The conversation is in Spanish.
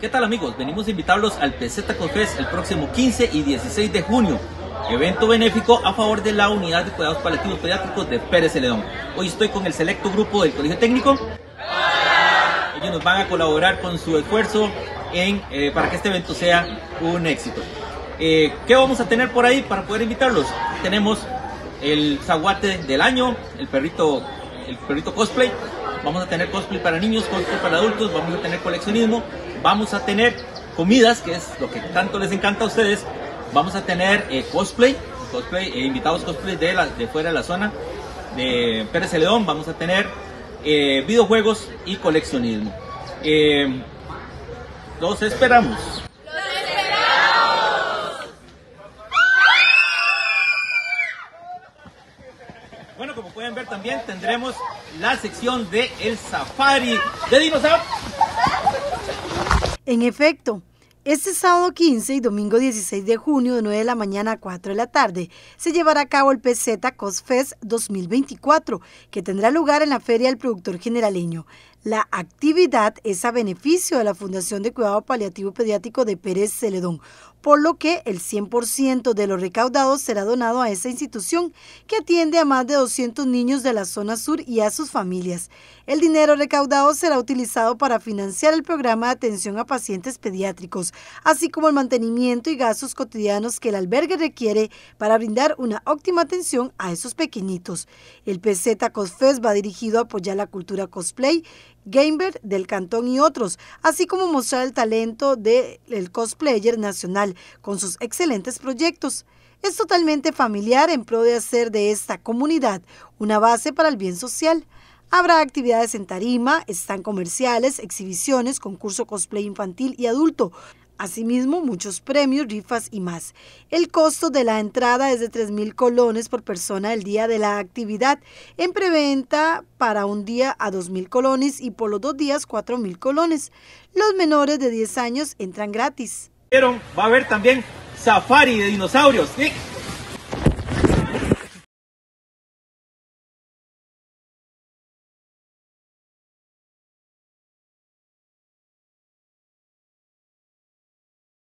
¿Qué tal amigos? Venimos a invitarlos al PZ Confes el próximo 15 y 16 de junio. Evento benéfico a favor de la unidad de cuidados paliativos pediátricos de Pérez Celedón. Hoy estoy con el selecto grupo del Colegio Técnico. Ellos nos van a colaborar con su esfuerzo en, eh, para que este evento sea un éxito. Eh, ¿Qué vamos a tener por ahí para poder invitarlos? Tenemos el zaguate del año, el perrito, el perrito cosplay. Vamos a tener cosplay para niños, cosplay para adultos, vamos a tener coleccionismo, vamos a tener comidas, que es lo que tanto les encanta a ustedes. Vamos a tener eh, cosplay, cosplay eh, invitados cosplay de, fuera de la zona de Pérez Celedón. Vamos a tener eh, videojuegos y coleccionismo. los esperamos. Bueno, como pueden ver también tendremos la sección de el safari de dinosaurios. En efecto, este sábado 15 y domingo 16 de junio de 9 de la mañana a 4 de la tarde se llevará a cabo el PZ COSFES 2024, que tendrá lugar en la Feria del Productor Generaleño. La actividad es a beneficio de la Fundación de Cuidado Paliativo Pediátrico de Pérez Celedón, por lo que el 100% de los recaudados será donado a esa institución que atiende a más de 200 niños de la zona sur y a sus familias. El dinero recaudado será utilizado para financiar el programa de atención a pacientes pediátricos, así como el mantenimiento y gastos cotidianos que el albergue requiere para brindar una óptima atención a esos pequeñitos. El PZ Cosfes va dirigido a apoyar la cultura cosplay Gamer del Cantón y otros, así como mostrar el talento del cosplayer nacional con sus excelentes proyectos. Es totalmente familiar en pro de hacer de esta comunidad una base para el bien social. Habrá actividades en tarima, están comerciales, exhibiciones, concurso cosplay infantil y adulto, Asimismo, muchos premios, rifas y más. El costo de la entrada es de 3 mil colones por persona el día de la actividad. En preventa para un día a 2 mil colones y por los dos días 4 mil colones. Los menores de 10 años entran gratis. Va a haber también safari de dinosaurios.